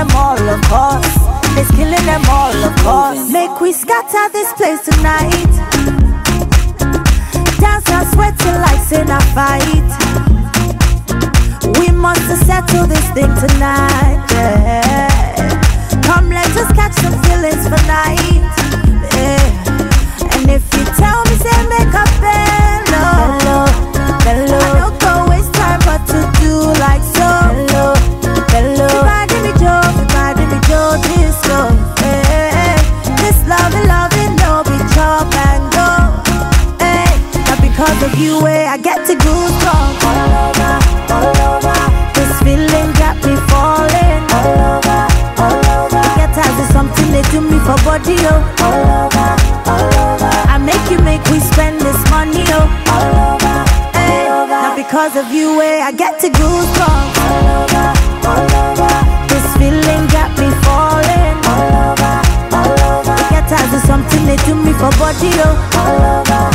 them all, of us. It's killing them all, of us. Make we scatter this place tonight. Dance and sweat till life's in a fight. We must settle this thing tonight. Yeah. Come, let us catch some feelings for night. You, eh, I get to goosebumps all over, all over. This feeling got me falling all over, all over. Get as is something they do me for body, oh. All over, all over. I make you make we spend this money, oh. All over, hey, not because of you, eh, I get to goosebumps all over, all over. This feeling got me falling all over, all over. Get as is something they do me for body, oh. All over,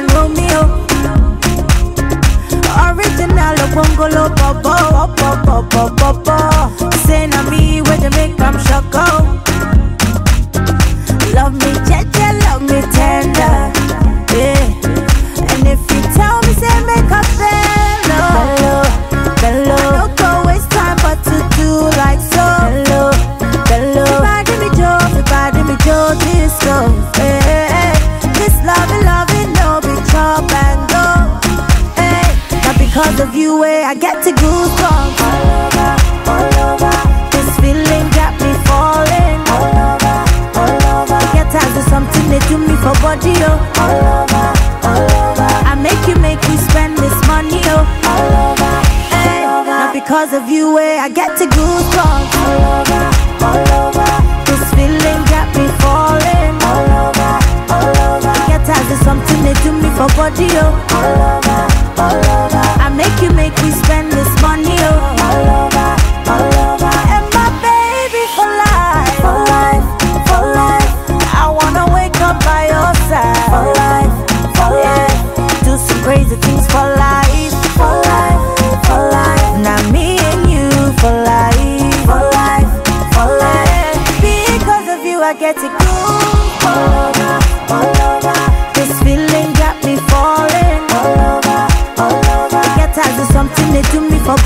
and Romeo. Original Bongolo Bobo, Bobo, Bobo, Bobo. Because of you, eh, I get to goosebumps over, over. This feeling got me falling all over, all over. Something they do me for body, oh. All over, all over. I make you make me spend this money, oh. All over, hey, not because of you, eh, I get to goosebumps all over, all over. This feeling got me falling all over, all over. Something they do me for body, oh. All over, all over. Make me spend this money. All over, all over. And my baby for life, for life, for life. I wanna wake up by your side, for life, for life. Do some crazy things for life, for life, for life. Now me and you for life, for life, for life. Because of you, I get to go all.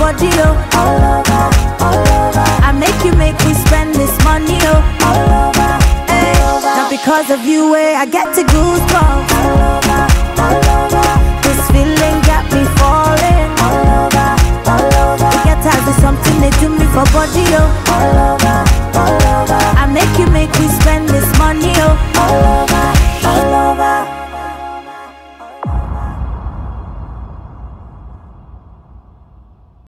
body, oh. All over, all over. I make you make me spend this money, oh. All over, hey. all over. Because of you, eh, I get to goosebumps. All over, all over. This feeling got me falling. All over, all over. You get tired of something they do me for body, oh. All over, all over. I make you make me spend this money, oh. All over.